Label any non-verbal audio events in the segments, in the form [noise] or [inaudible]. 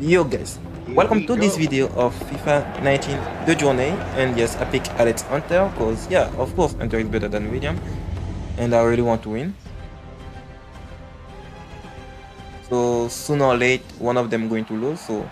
Yo guys, welcome to this video of FIFA 19 The Journey and yes I pick Alex Hunter because yeah of course Hunter is better than William and I really want to win. So sooner or late one of them going to lose so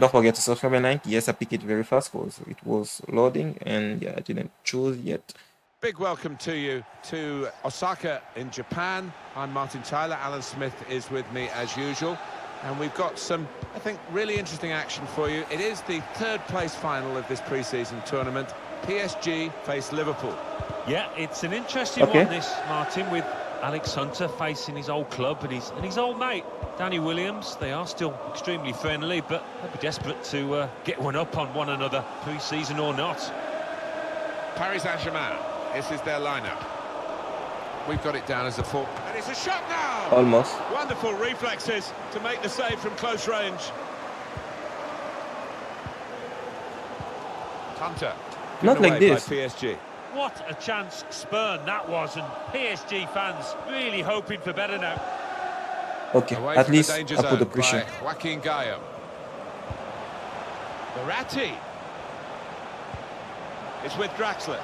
don't forget to subscribe and like. Yes I pick it very fast because it was loading and yeah I didn't choose yet. Big welcome to you to Osaka in Japan. I'm Martin Tyler. Alan Smith is with me as usual. And we've got some, I think, really interesting action for you. It is the third place final of this pre-season tournament. PSG face Liverpool. Yeah, it's an interesting Okay. one, this, Martin, with Alex Hunter facing his old club and his, and his old mate, Danny Williams. They are still extremely friendly, but they'll be desperate to uh, get one up on one another, pre-season or not. Paris Saint-Germain, this is their lineup. We've got it down as a four. And it's a shot now! Almost. Wonderful reflexes to make the save from close range. Hunter. Not like this. PSG. What a chance spurn that was, and PSG fans really hoping for better now. Okay, Away at least I put zone the pressure. by Joaquin Gallo. Verratti. It's with Draxler.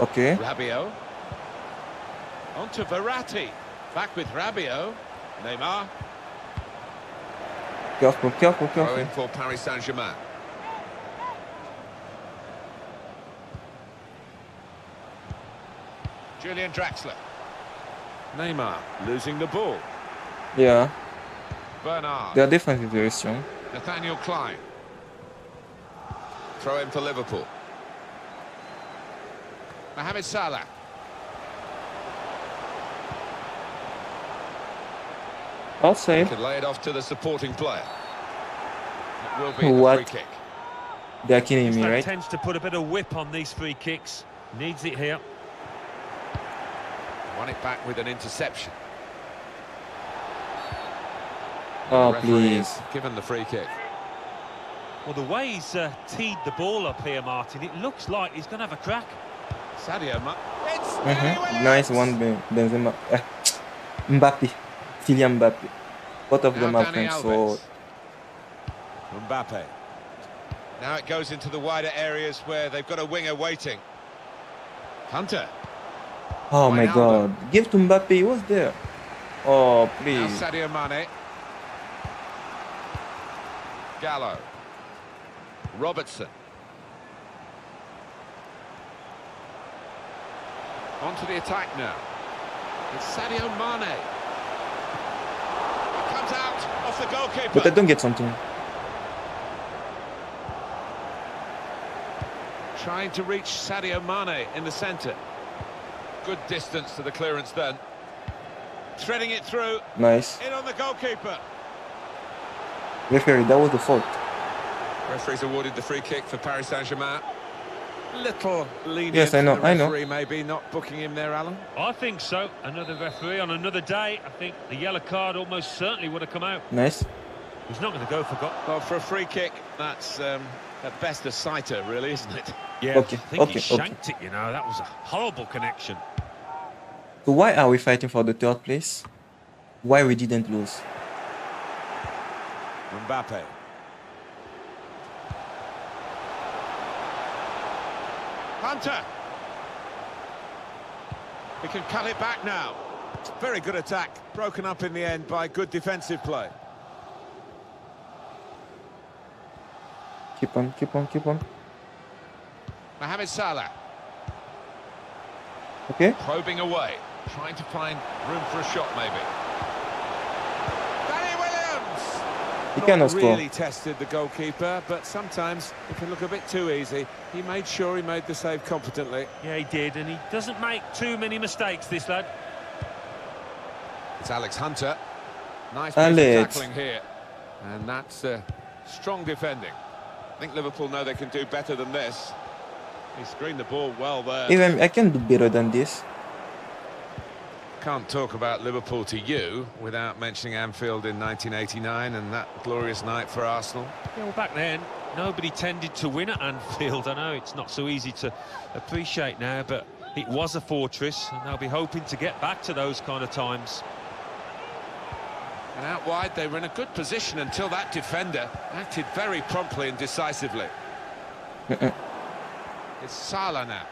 Okay, Rabiot. On to Verratti. Back with Rabiot. Neymar. careful, careful, careful. in for Paris Saint-Germain. Julian Draxler. Neymar losing the ball. Yeah, Bernard. They are definitely very strong. Nathaniel Klein. Throw in for Liverpool. Mohamed Salah. I'll save. Could lay it off to the supporting player. It will be a What? free kick. They're killing me, right? tends to put a bit of whip on these free kicks. Needs it here. Won it back with an interception. Oh, Referee please. is Given the free kick. Well, the way he's uh, teed the ball up here, Martin, it looks like he's going to have a crack. Sadio Ma. It's Danny Mm-hmm. Nice one, Ben- Benzema. Eh, Mbappe. Kylian Mbappe. Both of them Now are Dani French, so Mbappe. Now it goes into the wider areas where they've got a winger waiting. Hunter. Oh my Wijnaldum. god. Give to Mbappe, he was there. Oh, Now please. Sadio Mane. Gallo. Robertson. On to the attack now. It's Sadio Mane. Comes out off the goalkeeper. But they don't get something. Trying to reach Sadio Mane in the centre. Good distance to the clearance then. Threading it through. Nice. In on the goalkeeper. Referee, that was the fault. Referee's awarded the free kick for Paris Saint-Germain. Little lenient Yes, I know, for I know. maybe not booking him there, Alan. I think so. Another referee on another day. I think the yellow card almost certainly would have come out. Nice. He's not going to go for go Well, for a free kick, that's um, at best a sighter, really, isn't it? Yeah, Okay, I think okay, he okay. shanked it, you know. That was a horrible connection. So why are we fighting for the third place? Why we didn't lose? Mbappe. Hunter. He can cut it back now. Very good attack, broken up in the end by good defensive play. Keep on, keep on, keep on. Mohamed Salah Okay? probing away, trying to find room for a shot maybe. Danny Williams! He Not cannot score. really tested the goalkeeper, but sometimes it can look a bit too easy. He made sure he made the save competently. Yeah, he did, and he doesn't make too many mistakes, this lad. It's Alex Hunter. Nice piece of tackling here. And that's uh, strong defending. I think Liverpool know they can do better than this. He screened the ball well there. Even I can do better than this. Can't talk about Liverpool to you without mentioning Anfield in 1989 and that glorious night for Arsenal. Yeah, well, back then, nobody tended to win at Anfield. I know it's not so easy to appreciate now, but it was a fortress, and they'll be hoping to get back to those kind of times. And out wide, they were in a good position until that defender acted very promptly and decisively. Uh-uh. It's Salah now.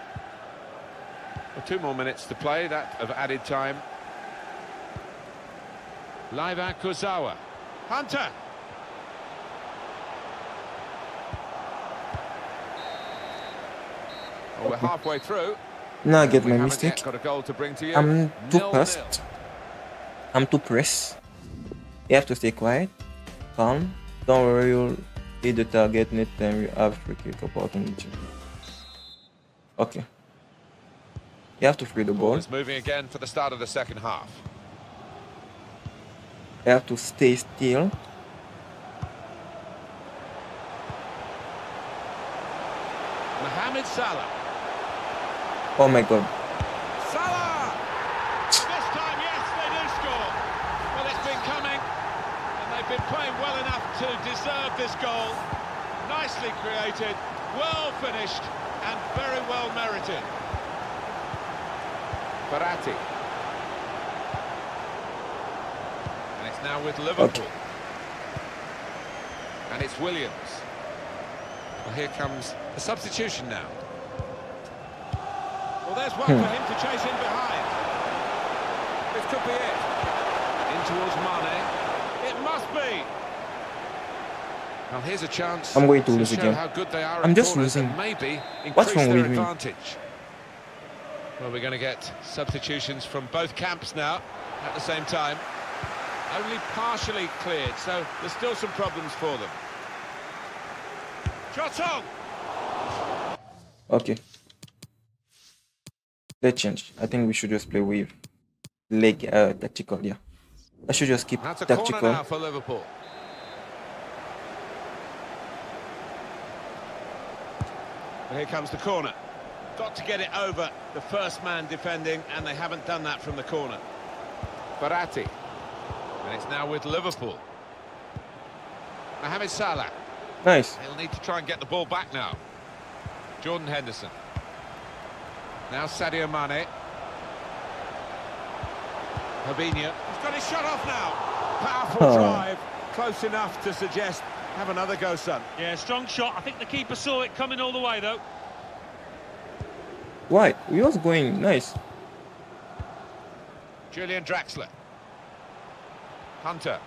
Well, two more minutes to play, that of added time. Layvin Kurzawa. Hunter. Well, we're halfway through. Now I get my mistake. got a goal to bring to you. I'm too pressed. I'm too pressed. You have to stay quiet, calm. Don't worry, you'll hit the target next time you have free kick opportunity. Okay. You have to free the Ball is moving again for the start of the second half. You have to stay still. Mohamed Salah. Oh my god. Salah! This time, yes, they do score. Well, it's been coming, and they've been playing well enough to deserve this goal. Nicely created, well finished, and very well merited. Verratti. And it's now with Liverpool. And it's Williams. Well, here comes a substitution now. Well, there's one hmm. for him to chase in behind. This could be it. In towards Mane. It must be. Well, here's a chance. I'm going to lose show again. How good they are I'm just losing. Maybe What's wrong their with me? advantage. Well, we're going to get substitutions from both camps now at the same time. Only partially cleared, so there's still some problems for them. Shot on! Okay. Let's change. I think we should just play with leg uh, tactical. Yeah. I should just keep That's a corner tactical. now for Liverpool. And here comes the corner. Got to get it over the first man defending, and they haven't done that from the corner. Verratti. And it's now with Liverpool. Mohamed Salah. Nice. He'll need to try and get the ball back now. Jordan Henderson. Now Sadio Mane. Fabinho. He's got his shot off now. Powerful Oh. drive. Close enough to suggest have another go, son. Yeah, strong shot. I think the keeper saw it coming all the way, though. Why? He was going nice. Julian Draxler. Hunter.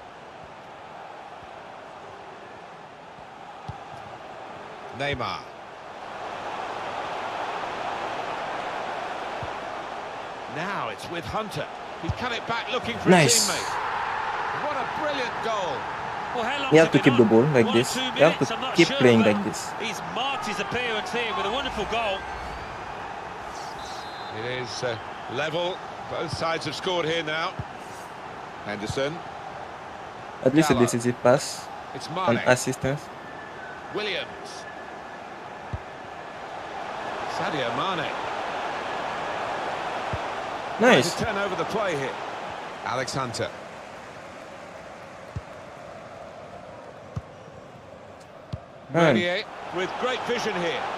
Neymar. Now it's with Hunter. He's cut it back looking for Nice. a teammate. What a brilliant goal. Well, You have to been keep the ball like One this. two You have to keep sure, playing like this. He's marked his appearance here with a wonderful goal. It is uh, level. Both sides have scored here now. Henderson. At least a decisive pass It's Mane. assistance. Williams. Sadio Mane. Nice. To turn over the play here. Alex Hunter. Man. With great vision here.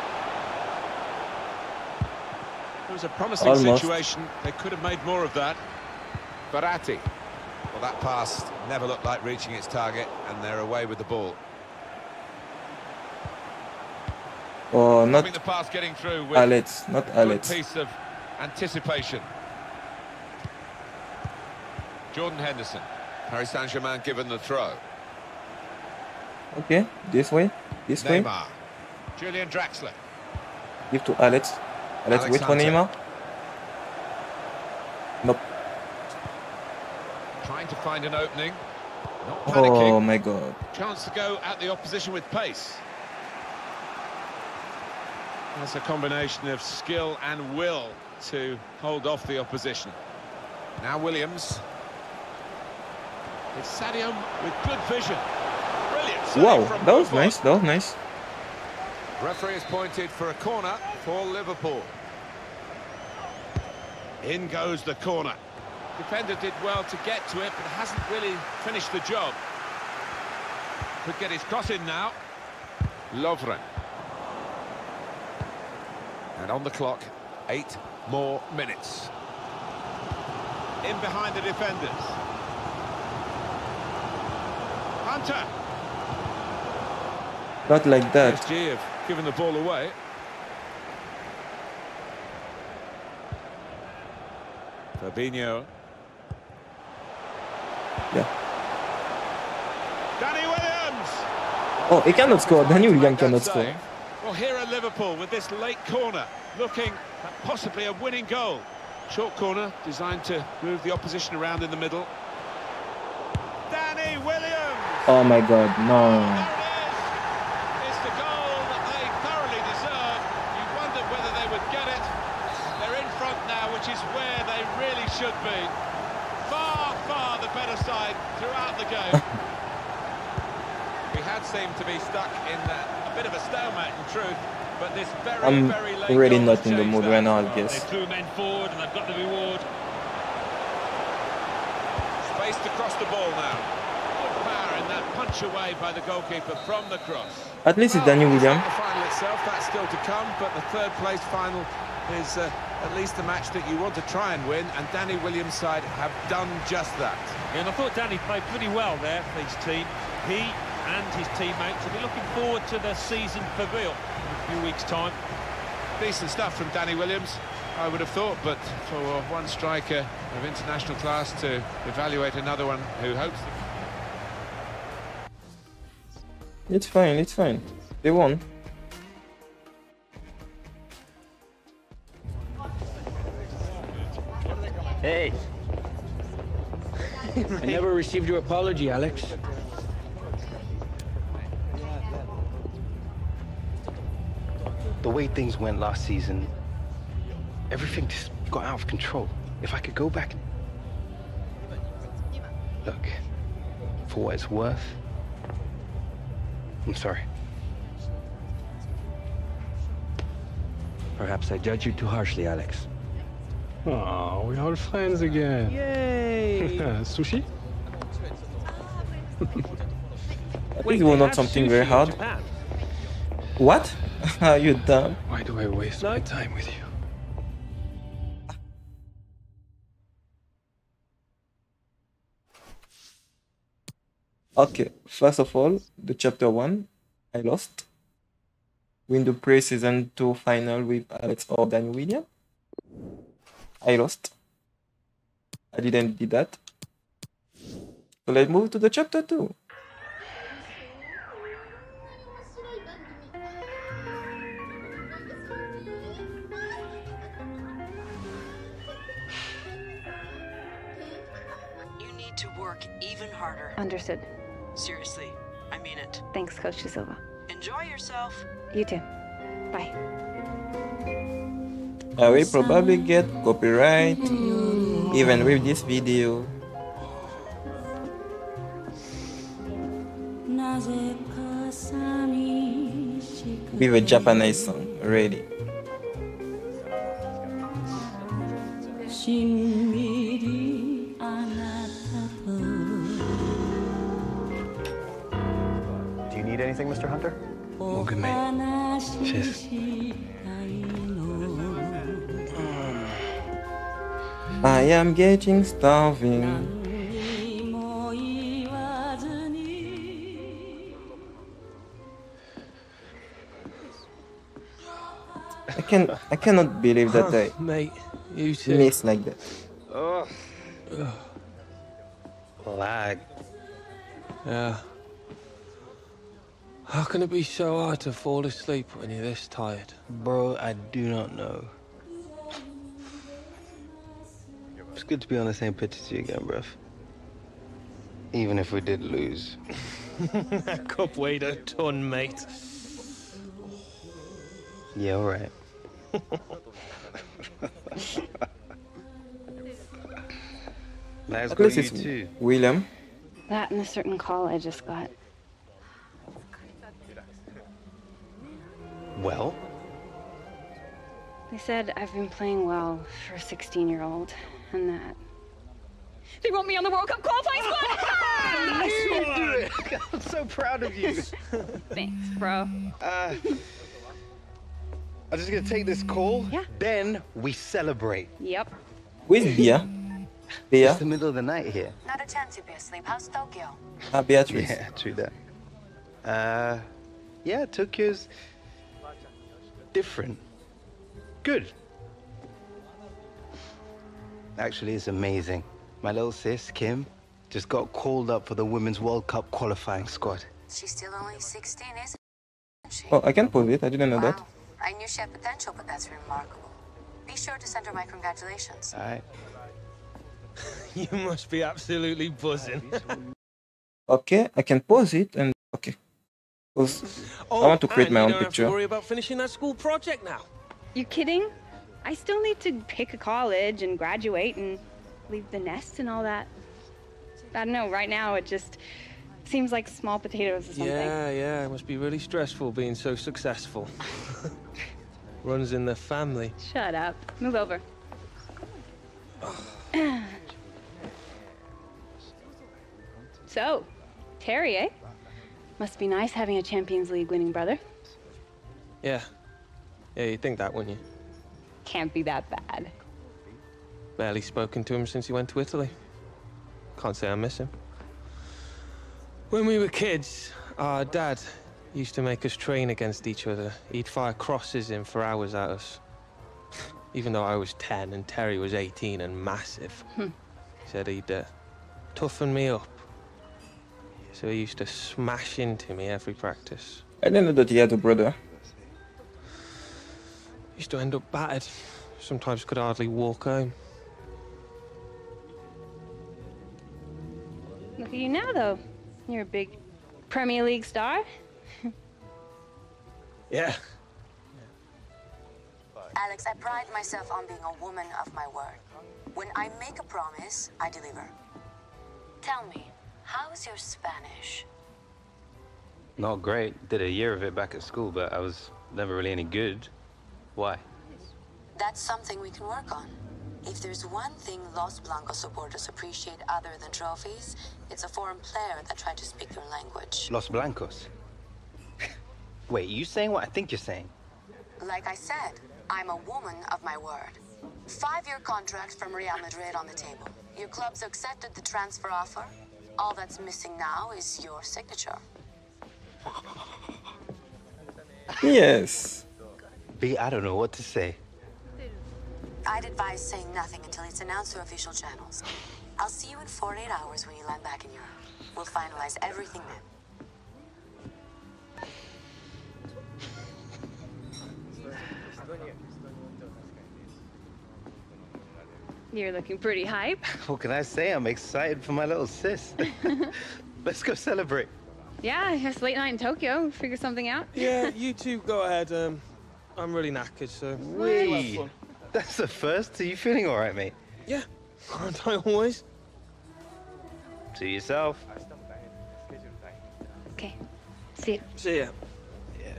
It was a promising Almost. situation. They could have made more of that. Verratti. Well, that pass never looked like reaching its target, and they're away with the ball. Oh, I not think the pass getting through with Alex. Not good Alex. piece of anticipation. Jordan Henderson. Paris Saint-Germain given the throw. Okay, this way. This way. Neymar. Julian Draxler. Give to Alex. Alex, Alex wait for Hunter. Neymar. Nope. Trying to find an opening. Not Oh my god. Chance to go at the opposition with pace. That's a combination of skill and will to hold off the opposition. Now Williams. It's Sadio with good vision. Brilliant Wow, that was nice. That was nice. Referee has pointed for a corner for Liverpool. In goes the corner. Defender did well to get to it, but hasn't really finished the job. Could get his cross in now. Lovren. And on the clock, eight more minutes. In behind the defenders. Hunter. Not like that. Given the ball away. Fabinho. Yeah. Danny Williams. Oh, he cannot score. Danny Williams cannot score. Well, here at Liverpool with this late corner, looking at possibly a winning goal. Short corner designed to move the opposition around in the middle. Danny Williams. Oh my god, no. There it is. It's the goal that they thoroughly deserve. You wondered whether they would get it. They're in front now, which is where they really should be. Far, far the better side throughout the game. we had seemed to be stuck in a bit of a stalemate, in truth. But this very, I'm very late really not in the mood that. right now, I They guess. threw men forward and they've got the reward. Spaced across the ball now. Good power in that punch away by the goalkeeper from the cross. At least it's Danny Well, Williams. The final itself, that's still to come, but the third place final is uh, at least the match that you want to try and win, and Danny Williams' side have done just that. And I thought Danny played pretty well there for his team. He and his teammates will be looking forward to the season for real in a few weeks' time. Decent stuff from Danny Williams, I would have thought, but for one striker of international class to evaluate another one who hopes... It's fine, it's fine. They won. Hey. I never received your apology, Alex. The way things went last season, everything just got out of control. If I could go back. Look, for what it's worth, I'm sorry. Perhaps I judge you too harshly, Alex. Oh, we are all friends again. Yay! [laughs] Sushi? At least it was not something very hard. What? How you dumb? Why do I waste my time with you? Okay, first of all, the chapter one, I lost. Window Pre Season 2 final with Alex or and William. I lost. I didn't do that. So let's move to the chapter 2. Harder. Understood. Seriously, I mean it. Thanks, Coach De Silva. Enjoy yourself. You too. Bye. I will probably get copyright even with this video. With a Japanese song ready. Am getting starving. I can I cannot believe that oh, I Mate, you too. miss like that. Lag. Yeah. How can it be so hard to fall asleep when you're this tired? Bro, I do not know. It's good to be on the same pitch as you again, bruv. Even if we did lose. [laughs] Cup weighed a ton, mate. Yeah, alright. Let's At go least you it's too. William. That and a certain call I just got. Well, They said I've been playing well for a 16 year old, and that. They want me on the World Cup qualifying squad! you do it! I'm so proud of you. [laughs] Thanks, bro. Uh, I'm just gonna take this call. Yeah. Then we celebrate. Yep. With beer. Bea? It's the middle of the night here. Not a chance to be asleep. How's Tokyo? Ah, Beatrice. Yeah, true that. Uh, yeah, Tokyo's different. Good. Actually, is amazing. My little sis, Kim, just got called up for the Women's World Cup qualifying squad. She's still only 16, isn't she? Oh, I can pause it. I didn't know that. I knew she had potential, but that's remarkable. Be sure to send her my congratulations. All right. [laughs] You must be absolutely buzzing. [laughs] Okay, I can pause it and okay. 'Cause oh, I want to create my you own don't picture. Have to worry about finishing that school project now. You kidding? I still need to pick a college and graduate and leave the nest and all that. I don't know, right now it just seems like small potatoes or something. Yeah, yeah, it must be really stressful being so successful. [laughs] Runs in the family. Shut up. Move over. [sighs] so, Terry, eh? Must be nice having a Champions League winning brother. Yeah. Yeah, you'd think that, wouldn't you? Can't be that bad. Barely spoken to him since he went to Italy. Can't say I miss him. When we were kids, our dad used to make us train against each other. He'd fire crosses in for hours at us. [laughs] Even though I was 10 and Terry was 18 and massive. Hmm. He said he'd uh, toughen me up. So he used to smash into me every practice. I didn't know that he had a brother. Used to end up battered. Sometimes could hardly walk home. Look at you now, though. You're a big Premier League star. [laughs] Yeah. Alex, I pride myself on being a woman of my word. When I make a promise, I deliver. Tell me, how's your Spanish? Not great. Did a year of it back at school, but I was never really any good. Why? That's something we can work on. If there's one thing Los Blancos supporters appreciate other than trophies, it's a foreign player that tried to speak their language. Los Blancos. Wait, you saying what I think you're saying? Like I said, I'm a woman of my word. Five-year contract from Real Madrid on the table. Your club's accepted the transfer offer. All that's missing now is your signature. Yes. B, I don't know what to say. I'd advise saying nothing until it's announced to official channels. I'll see you in 48 hours when you land back in Europe. We'll finalize everything then. You're looking pretty hype. [laughs] What can I say? I'm excited for my little sis. [laughs] Let's go celebrate. Yeah, it's late night in Tokyo. Figure something out. Yeah, you two go ahead. Um, I'm really knackered, so. Wee. That's the first. Are you feeling all right, mate? Yeah, [laughs] aren't I always? See yourself. Okay. See you. See ya. Yeah.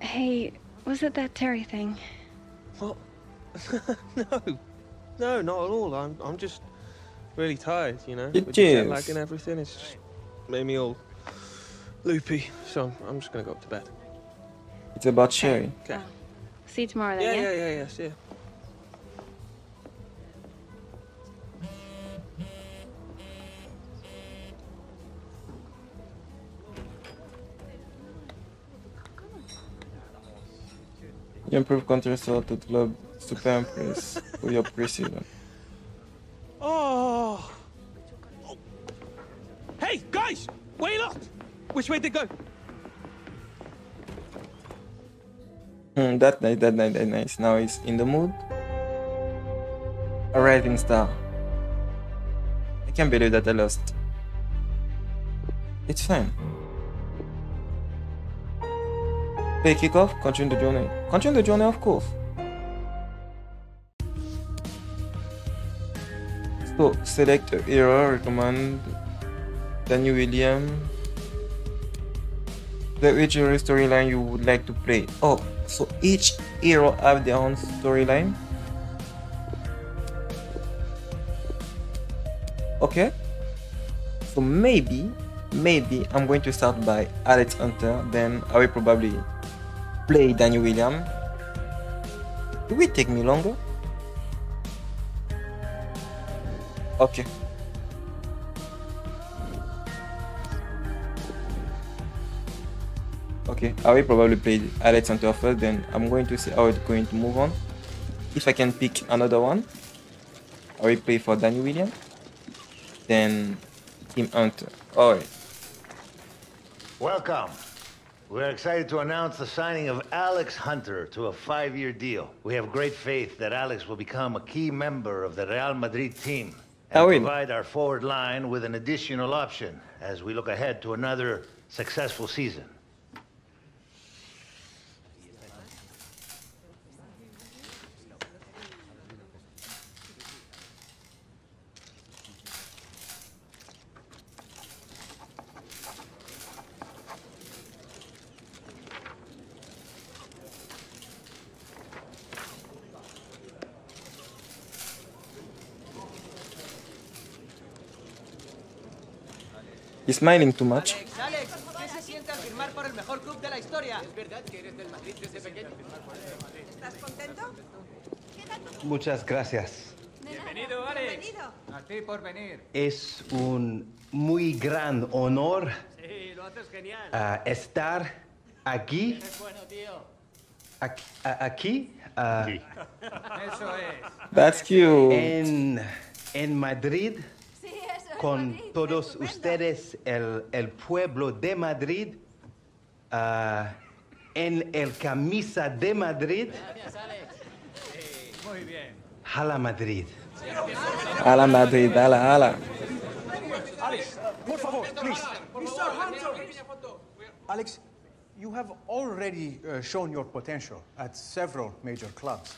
Hey, was it that Terry thing? What? [laughs] no, no, not at all. I'm, I'm just really tired, you know. It With the jet is. lag and everything, it's just made me all loopy. So I'm just gonna go up to bed. It's about sharing. Okay. Ah. See you tomorrow then. Yeah, then, yeah, yeah, yeah. See ya. You improve counter assault at the club super impress for your preseason. Oh. Hey, guys! Wait up! Which way to go? Hmm, that night, that night, that nice. Now he's in the mood. A rising star. I can't believe that I lost. It's fine. Play kickoff, continue the journey. Continue the journey, of course. So, select a hero, recommend Daniel William. The which storyline you would like to play. Oh, so each hero have their own storyline. Okay. So maybe maybe I'm going to start by Alex Hunter, then I will probably play Daniel William. It will take me longer. Okay. Okay, I will probably play Alex Hunter first, then I'm going to see how it's going to move on. If I can pick another one, I will play for Danny William. Then Team Hunter. Alright. Welcome. We're excited to announce the signing of Alex Hunter to a five-year deal. We have great faith that Alex will become a key member of the Real Madrid team and oui. provide our forward line with an additional option as we look ahead to another successful season. Pequeño? ¿Estás contento? Muchas gracias. Bienvenido, Alex. A ti por venir. Es un muy gran honor Sí, lo haces genial. ah, estar aquí, Es bueno, tío. aquí, a- aquí, ah, Eso es. That's cute. en, en Madrid con todos ustedes, el, el pueblo de Madrid, ah, en el camisa de Madrid, Gracias, Alex. Muy bien. Hala Madrid. Ala Madrid, ala, ala. Alex, por favor, please. Alex, you have already uh, shown your potential at several major clubs.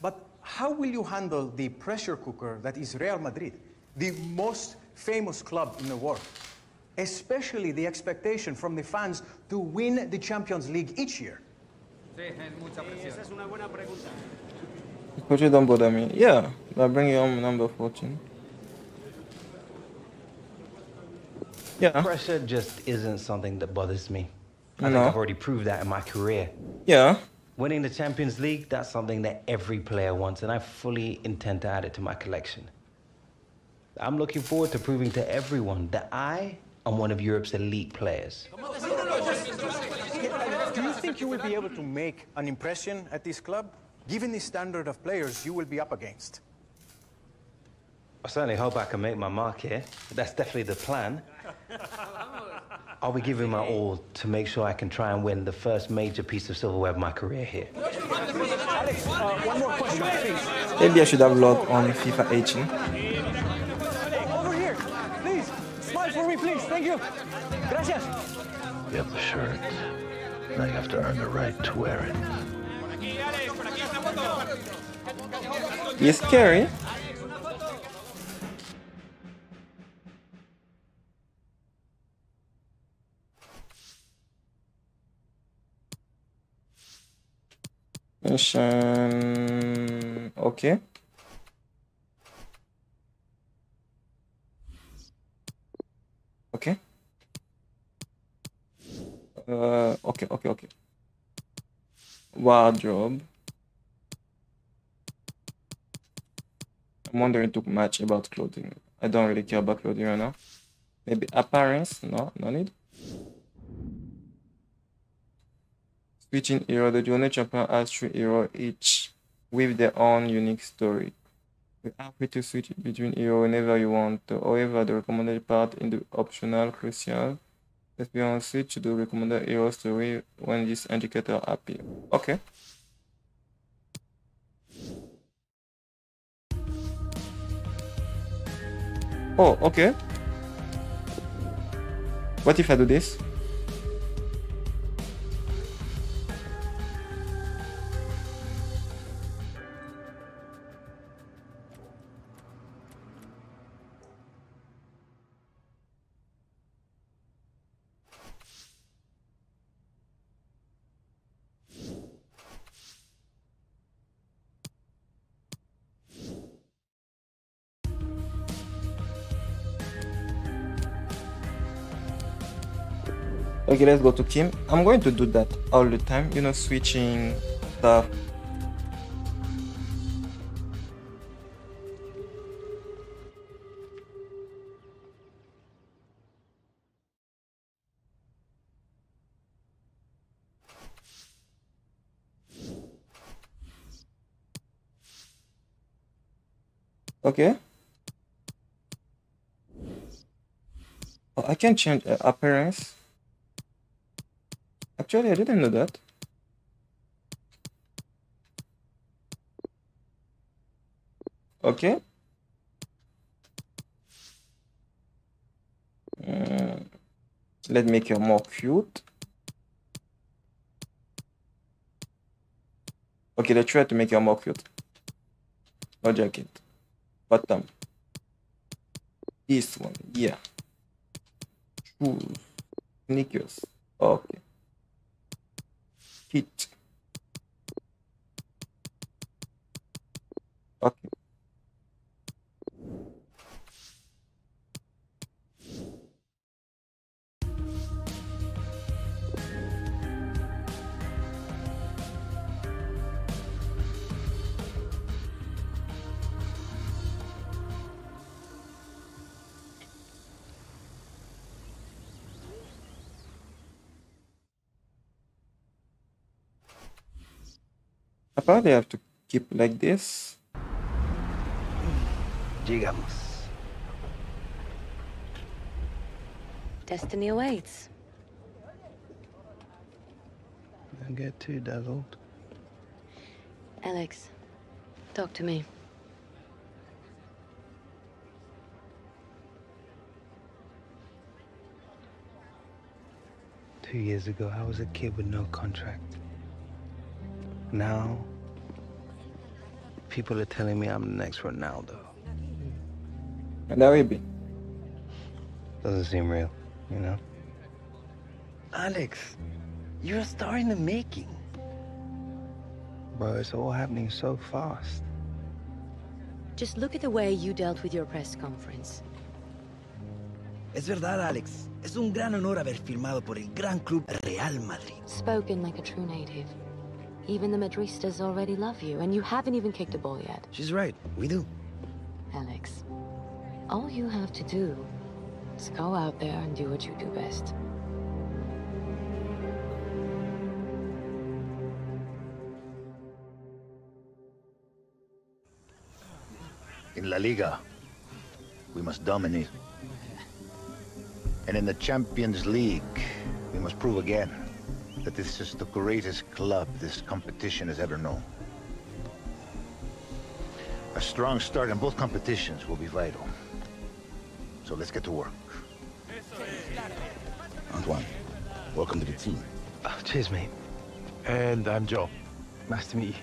But how will you handle the pressure cooker that is Real Madrid, the most famous club in the world? Especially the expectation from the fans to win the Champions League each year. Sí, es mucha presión. Esa es una buena pregunta. Coach, don't bother me. Yeah, I'll bring you on number 14. Yeah. Pressure just isn't something that bothers me. I think I've already proved that in my career. Yeah. Winning the Champions League, that's something that every player wants, and I fully intend to add it to my collection. I'm looking forward to proving to everyone that I am one of Europe's elite players. Do you think you will be able to make an impression at this club, given the standard of players you will be up against? I certainly hope I can make my mark here. That's definitely the plan. I'll be giving my all to make sure I can try and win the first major piece of silverware of my career here. Alex, uh, one more question, please. Maybe I should have logged on FIFA 18. Thank you. Gracias. You have the shirt. Now you have to earn the right to wear it. He's scary. Mission. Okay. Okay. Uh, okay, okay, okay. Wardrobe. I'm wondering too much about clothing. I don't really care about clothing right now. Maybe appearance? No, no need. Switching hero. The Journey Champion has three heroes each with their own unique story. You are free to switch between heroes whenever you want. However, the recommended part in the optional crucial. Let's be on switch to the recommended hero story when this indicator appears. Okay. Oh, okay. What if I do this? Okay, let's go to Kim. I'm going to do that all the time, you know, switching stuff. Okay. Oh, I can change uh, appearance. Actually, I didn't know that. Okay. Mm, let me make you more cute. Okay, let's try to make you more cute. No jacket. Bottom. This one, yeah. Shoes. Sneakers. Okay. Kit. Okay. Apparently I have to keep like this. Llegamos. Destiny awaits. Don't get too dazzled. Alex, talk to me. Two years ago, I was a kid with no contract. Now, people are telling me I'm the next Ronaldo. And that would be. Doesn't seem real, you know? Alex, you're a star in the making. Bro, it's all happening so fast. Just look at the way you dealt with your press conference. Es verdad, Alex. Es un gran honor haber firmado por el gran club Real Madrid. Spoken like a true native. Even the Madridistas already love you, and you haven't even kicked a ball yet. She's right. We do. Alex, all you have to do is go out there and do what you do best. In La Liga, we must dominate. And in the Champions League, we must prove again that this is the greatest club this competition has ever known. A strong start in both competitions will be vital. So let's get to work. Antoine, welcome to the team. Oh, cheers, mate. And I'm Joe. Nice to meet you.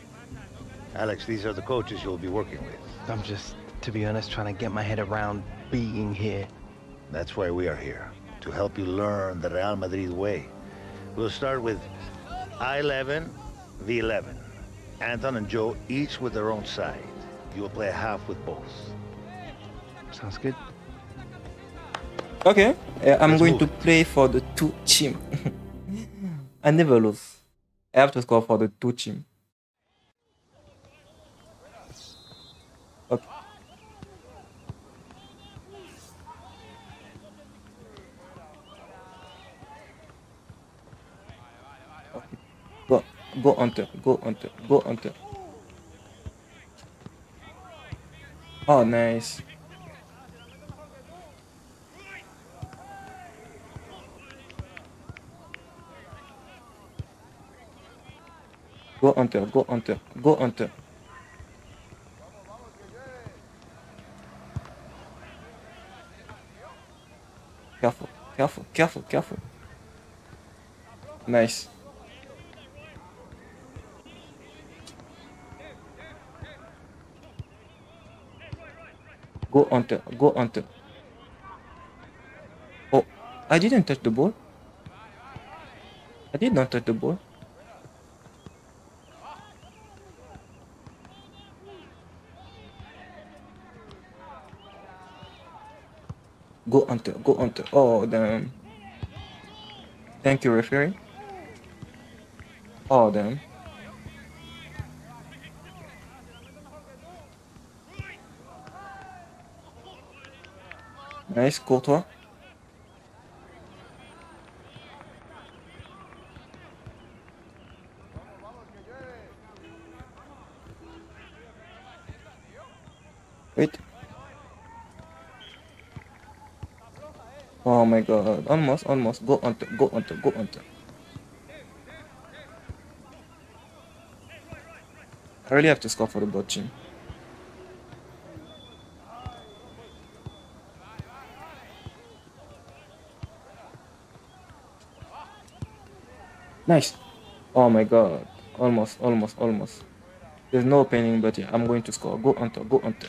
Alex, these are the coaches you'll be working with. I'm just, to be honest, trying to get my head around being here. That's why we are here, to help you learn the Real Madrid way. We'll start with I-11, V11. Anton and Joe each with their own side. You will play a half with both. Sounds good. Okay, uh, I'm Let's going move. to play for the two team. [laughs] I never lose. I have to score for the two team. Okay. Okay. Go, hunter, go hunter, go hunter. Oh, nice. Go hunter, go hunter, go hunter. Careful, careful, careful, careful. Nice. Go hunter, go hunter. Oh, I didn't touch the ball. I did not touch the ball. Go hunter, go hunter. Oh damn. Thank you, referee. Oh, damn. Nice, Courtois. Wait. Oh my god, almost, almost. Go onto, go onto, go onto. I really have to score for the bot team. Nice. Oh my god. Almost, almost, almost. There's no opening, but yeah, I'm going to score. Go onto, go onto.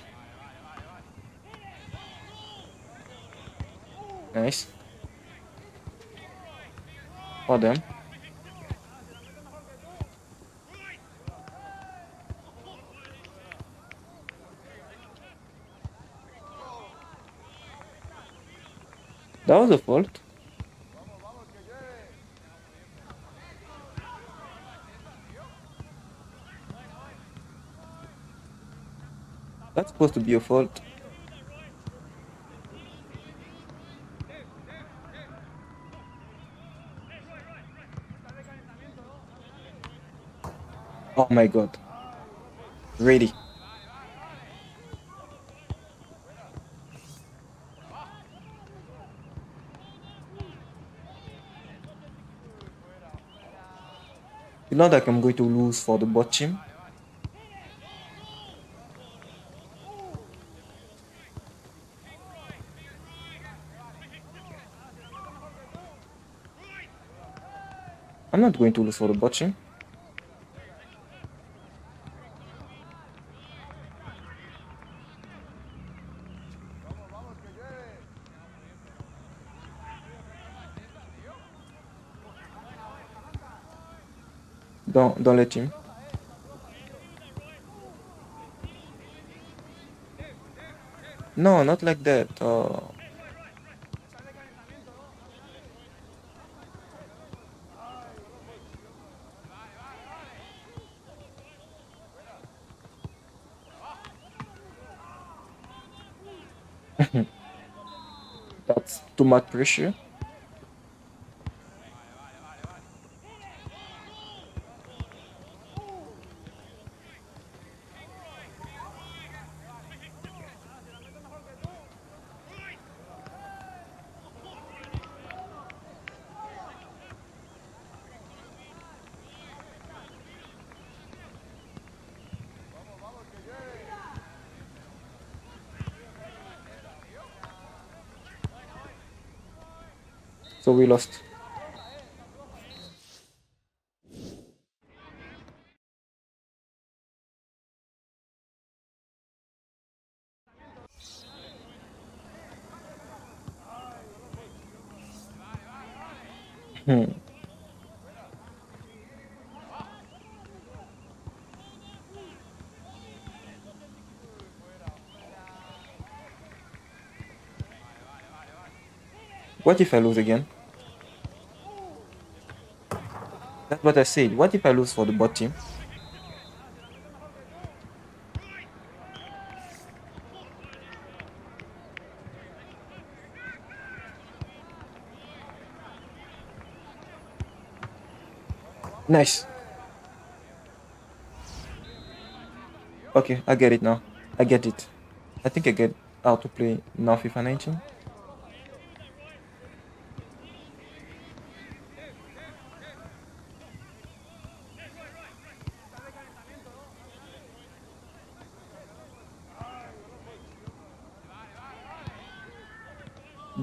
Nice. For them. That was a fault. That's supposed to be your fault. Oh my god. Ready. You know that I'm going to lose for the bot team? I'm not going to lose for the bot team. Dans, dans le team. No, not like that. Oh. That's too much pressure. So we lost. Hmm. What if I lose again? That's what I said. What if I lose for the bot team? Nice. Okay, I get it now. I get it. I think I get how to play now FIFA 19.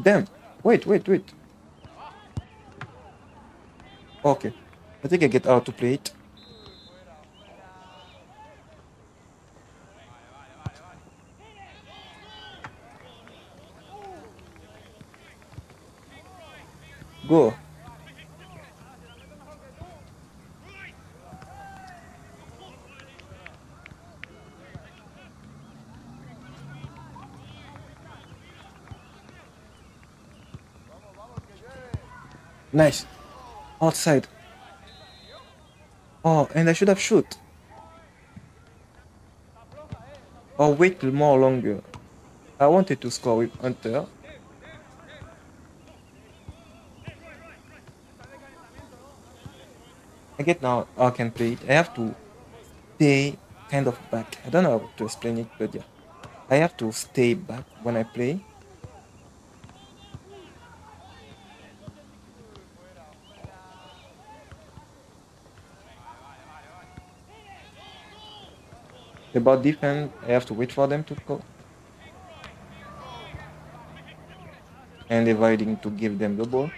Damn. Wait, wait, wait. Okay. I think I get how to play it. Go. Nice. Outside. Oh, and I should have shoot. Or wait more longer. I wanted to score with Hunter. I get now I can play it. I have to stay kind of back. I don't know how to explain it, but yeah. I have to stay back when I play. About defense, I have to wait for them to go. And avoiding to give them the ball.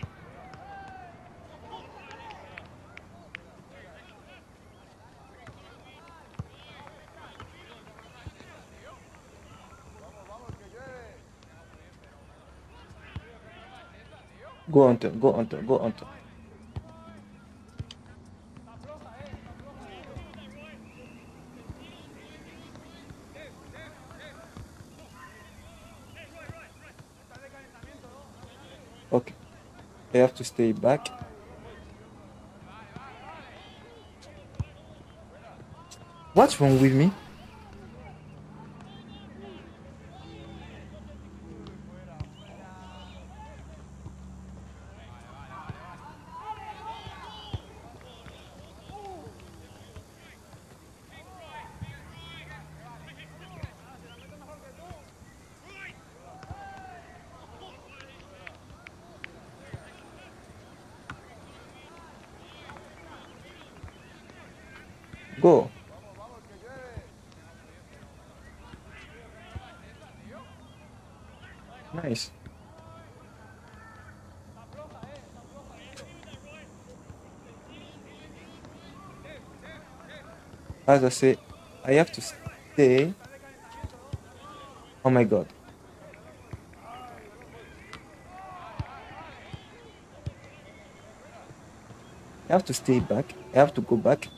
Go on go on go on. To stay back. What's wrong with me? Go. Nice. As I say, I have to stay. Oh my god. I have to stay back. I have to go back.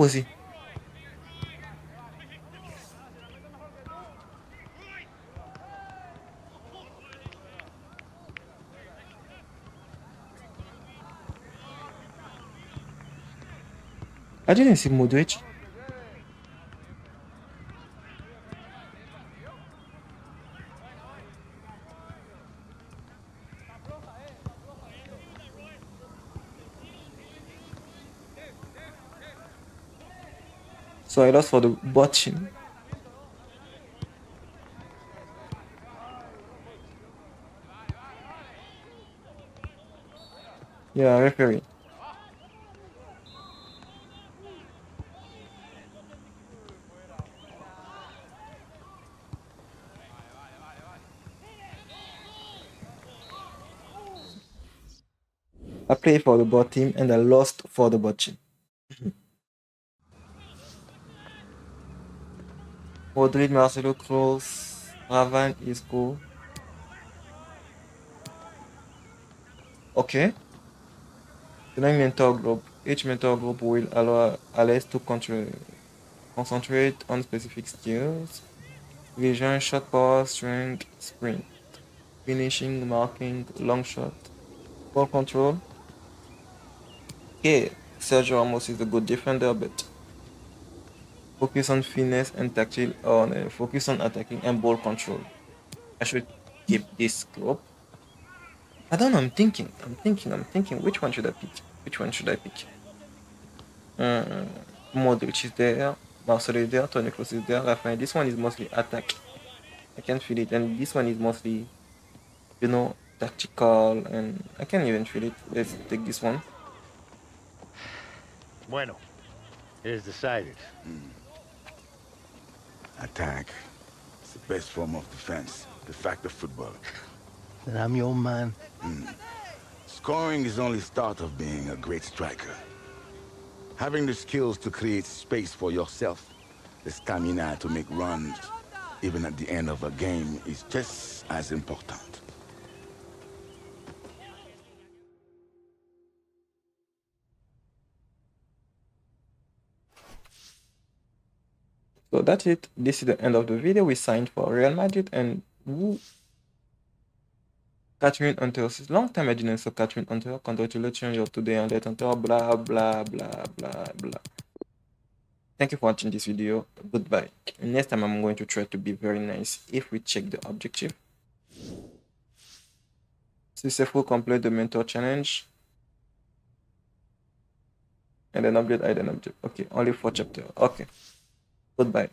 12. Adianta esse Mudwitch. É So I lost for the botching. Yeah, referee. I played for the bot team and I lost for the bot team. Modric, Marcelo, Kroos, Ravan, Isco. Okay. The nine um mentor group. Each mentor group will allow allies to concentrate on specific skills. Vision, shot power, strength, sprint. Finishing, marking, long shot. Ball control. Okay, Sergio Ramos is a good defender, but focus on finesse and tactile, or uh, focus on attacking and ball control. I should keep this group. I don't know, I'm thinking, I'm thinking, I'm thinking, which one should I pick? Which one should I pick? Uh, Modric is there, Marcelo is there, Toni Kroos is there, Rafael. This one is mostly attack. I can feel it, and this one is mostly, you know, tactical, and I can't even feel it. Let's take this one. Bueno, it is decided. Attack. It's the best form of defense. The fact of football. Then I'm your man. Hmm. Scoring is only start of being a great striker. Having the skills to create space for yourself, the stamina to make runs, even at the end of a game, is just as important. So that's it. This is the end of the video. We signed for Real Madrid and woo, Catherine Hunter. Long time I didn't saw Catherine Hunter. Congratulations your today let Hunter. Blah blah blah blah blah. Thank you for watching this video. Goodbye. Next time I'm going to try to be very nice if we check the objective. Successful complete the mentor challenge. And then update, I then update. Okay, only four chapter. Okay. Goodbye.